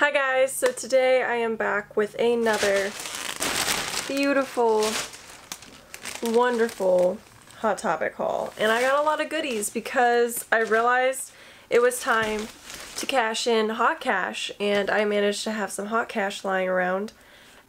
Hi guys, so today I am back with another beautiful, wonderful Hot Topic haul. And I got a lot of goodies because I realized it was time to cash in hot cash. And I managed to have some hot cash lying around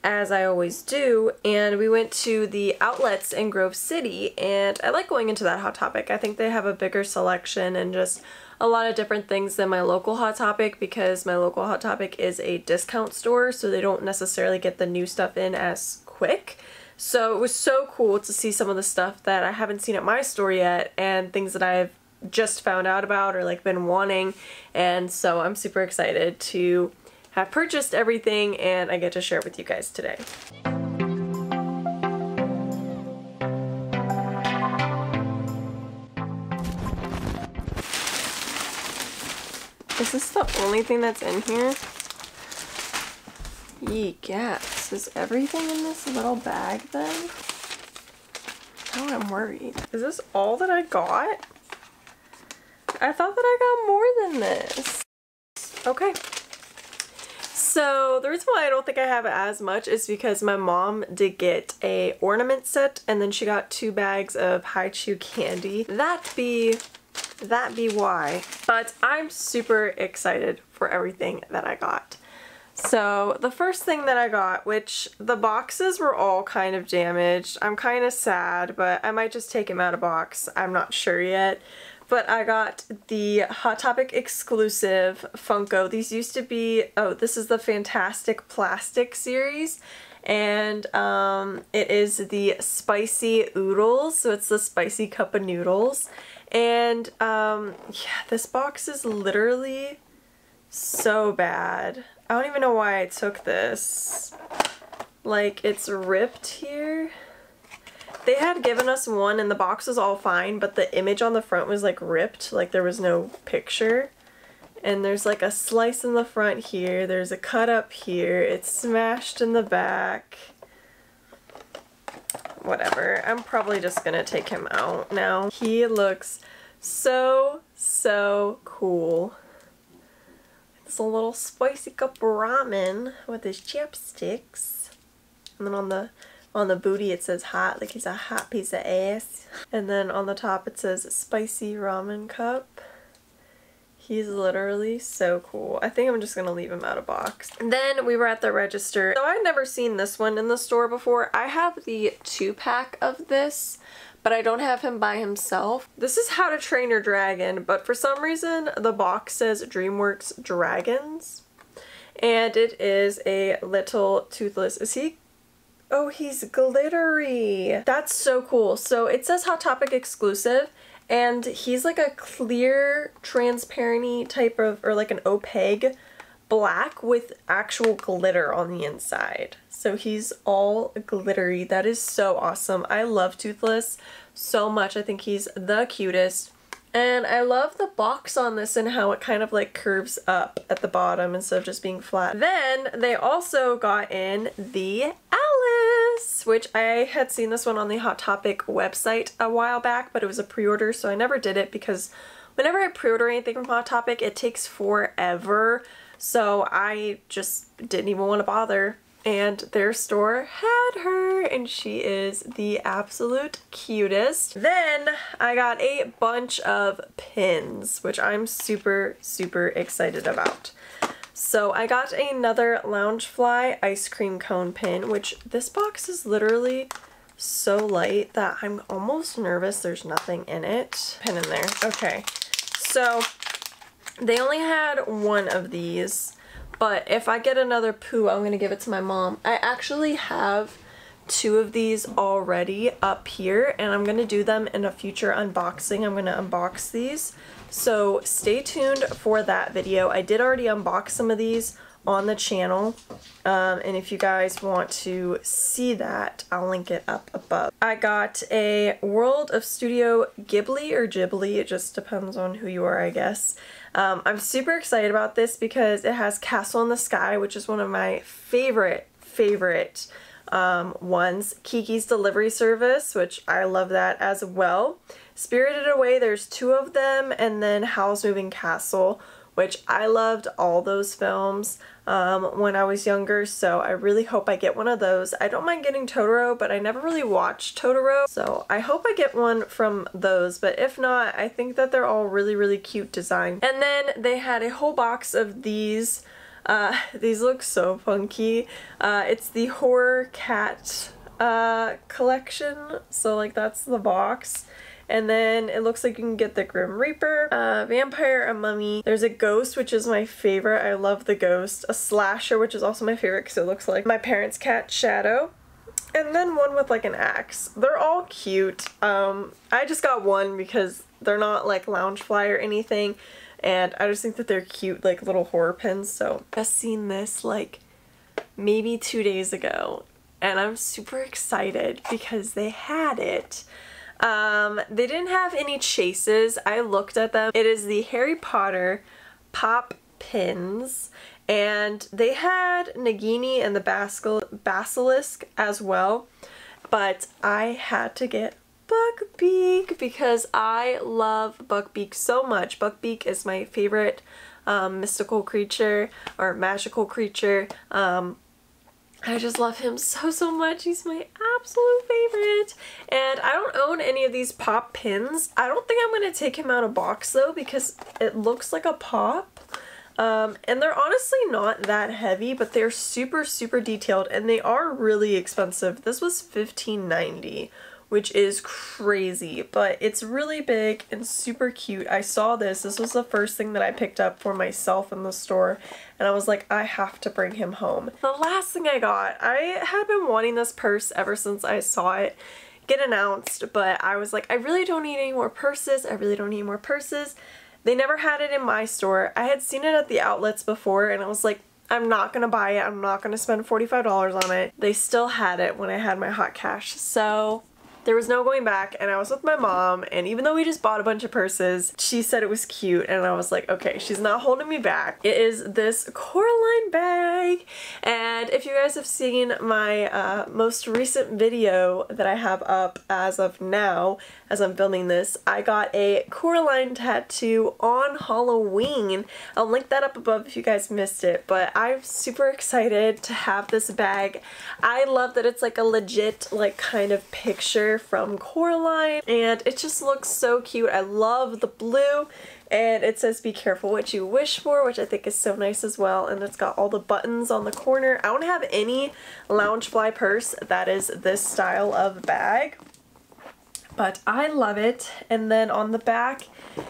as I always do and we went to the outlets in Grove City and I like going into that Hot Topic. I think they have a bigger selection and just a lot of different things than my local Hot Topic because my local Hot Topic is a discount store so they don't necessarily get the new stuff in as quick. So it was so cool to see some of the stuff that I haven't seen at my store yet and things that I've just found out about or like been wanting and so I'm super excited to have purchased everything and I get to share it with you guys today. Is this the only thing that's in here? Ye gas. Is everything in this little bag then? Now I'm worried. Is this all that I got? I thought that I got more than this. Okay. So the reason why I don't think I have as much is because my mom did get a ornament set and then she got two bags of Hi-Chew candy. That be that be why. But I'm super excited for everything that I got. So the first thing that I got, which the boxes were all kind of damaged. I'm kind of sad, but I might just take them out of box. I'm not sure yet. But I got the Hot Topic exclusive Funko. These used to be, oh, this is the Fantastic Plastic series and um, it is the spicy oodles so it's the spicy cup of noodles and um, yeah, this box is literally so bad. I don't even know why I took this. Like, it's ripped here. They had given us one and the box was all fine, but the image on the front was like ripped, like there was no picture. And there's like a slice in the front here, there's a cut up here, it's smashed in the back whatever. I'm probably just gonna take him out now. He looks so, so cool. It's a little spicy cup ramen with his chopsticks. And then on the on the booty it says hot, like he's a hot piece of ass. And then on the top it says spicy ramen cup. He's literally so cool. I think I'm just to leave him out of box. Then we were at the register. So I'd never seen this one in the store before. I have the two pack of this, but I don't have him by himself. This is How to Train Your Dragon, but for some reason the box says DreamWorks Dragons. And it is a little toothless. Is he Oh, he's glittery. That's so cool. So it says Hot Topic exclusive and he's like a clear, transparent type of, or like an opaque black with actual glitter on the inside. So he's all glittery. That is so awesome. I love Toothless so much. I think he's the cutest. And I love the box on this and how it kind of like curves up at the bottom instead of just being flat. Then they also got in the Which I had seen this one on the Hot Topic website a while back, but it was a pre-order so I never did it because whenever I pre-order anything from Hot Topic it takes forever so I just didn't even want to bother and their store had her and she is the absolute cutest. Then I got a bunch of pins which I'm super super excited about. So I got another Loungefly ice cream cone pin which this box is literally so light that I'm almost nervous there's nothing in it. Pin in there. Okay. So they only had one of these but if I get another poo, I'm going to give it to my mom. I actually have two of these already up here and I'm going to do them in a future unboxing. I'm going to unbox these. So stay tuned for that video. I did already unbox some of these on the channel um, and if you guys want to see that I'll link it up above. I got a World of Studio Ghibli or Ghibli, it just depends on who you are I guess. Um, I'm super excited about this because it has Castle in the Sky which is one of my favorite favorite um, ones. Kiki's Delivery Service which I love that as well. Spirited Away there's two of them and then Howl's Moving Castle which I loved all those films um, when I was younger, so I really hope I get one of those. I don't mind getting Totoro, but I never really watched Totoro, so I hope I get one from those, but if not, I think that they're all really, really cute design. And then they had a whole box of these. Uh, these look so funky. Uh, it's the Horror Cat uh, collection, so like that's the box. And then it looks like you can get the Grim Reaper, a Vampire, a Mummy. There's a Ghost, which is my favorite. I love the Ghost. A Slasher, which is also my favorite because it looks like my parents' cat, Shadow. And then one with like an axe. They're all cute. Um, I just got one because they're not like Loungefly or anything. And I just think that they're cute, like little horror pins. So I just seen this like maybe two days ago. And I'm super excited because they had it. Um, they didn't have any chases. I looked at them. It is the Harry Potter pop pins and they had Nagini and the Basil Basilisk as well but I had to get Buckbeak because I love Buckbeak so much. Buckbeak is my favorite um, mystical creature or magical creature. Um, I just love him so, so much. He's my absolute favorite. And I don't own any of these pop pins. I don't think I'm going to take him out of box though because it looks like a pop. Um, and they're honestly not that heavy, but they're super, super detailed and they are really expensive. This was $15.90 which is crazy, but it's really big and super cute. I saw this. This was the first thing that I picked up for myself in the store, and I was like, I have to bring him home. The last thing I got, I had been wanting this purse ever since I saw it get announced, but I was like, I really don't need any more purses. I really don't need more purses. They never had it in my store. I had seen it at the outlets before, and I was like, I'm not gonna buy it. I'm not gonna spend $45 on it. They still had it when I had my hot cash. So there was no going back and I was with my mom and even though we just bought a bunch of purses, she said it was cute and I was like, okay, she's not holding me back. It is this Coraline bag and if you guys have seen my uh, most recent video that I have up as of now, as I'm filming this, I got a Coraline tattoo on Halloween. I'll link that up above if you guys missed it, but I'm super excited to have this bag. I love that it's like a legit like kind of picture from Coraline and it just looks so cute. I love the blue and it says be careful what you wish for which I think is so nice as well and it's got all the buttons on the corner. I don't have any Loungefly purse that is this style of bag but I love it and then on the back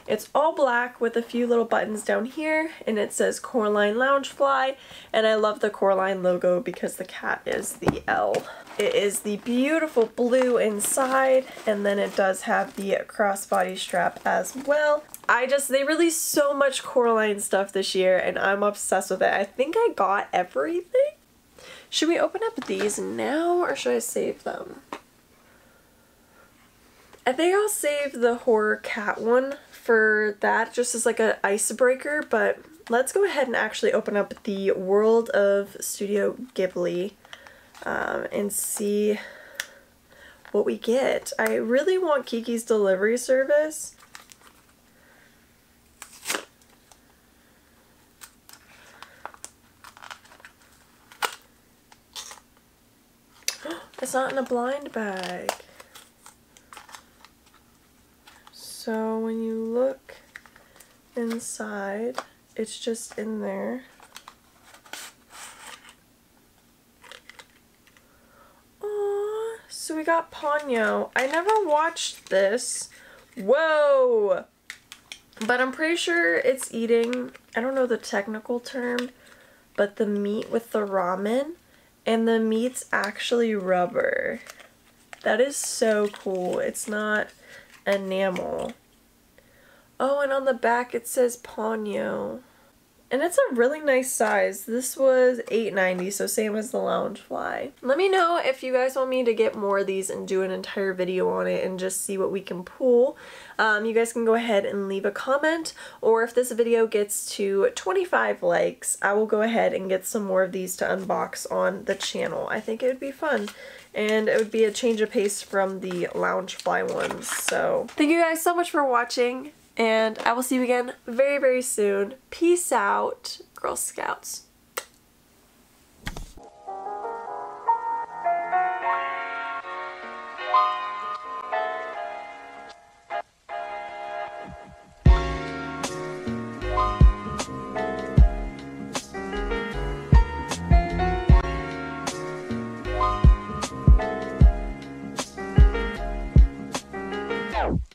it's all black with a few little buttons down here and it says Coraline Loungefly and I love the Coraline logo because the cat is the L. It is the beautiful blue inside and then it does have the crossbody strap as well. I just, they released so much Coraline stuff this year and I'm obsessed with it. I think I got everything. Should we open up these now or should I save them? I think I'll save the horror cat one for that just as like an icebreaker but let's go ahead and actually open up the World of Studio Ghibli um, and see what we get. I really want Kiki's delivery service. it's not in a blind bag. So when you look inside, it's just in there. so we got Ponyo. I never watched this. Whoa! But I'm pretty sure it's eating, I don't know the technical term, but the meat with the ramen. And the meat's actually rubber. That is so cool. It's not enamel. Oh, and on the back it says Ponyo. And it's a really nice size. This was $8.90, so same as the Loungefly. Let me know if you guys want me to get more of these and do an entire video on it and just see what we can pull. Um, you guys can go ahead and leave a comment, or if this video gets to 25 likes, I will go ahead and get some more of these to unbox on the channel. I think it would be fun and it would be a change of pace from the Loungefly ones. So thank you guys so much for watching And I will see you again very, very soon. Peace out, Girl Scouts.